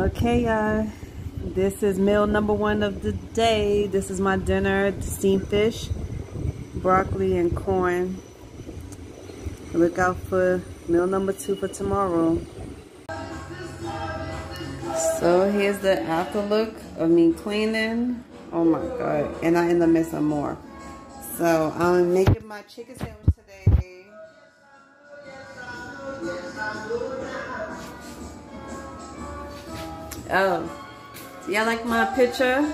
Okay, y'all. This is meal number one of the day. This is my dinner, steamed fish, broccoli, and corn. Look out for meal number two for tomorrow. So here's the after look of me cleaning. Oh my God. And I end up missing more. So I'm making my chicken sandwich today. Oh, y'all like my picture?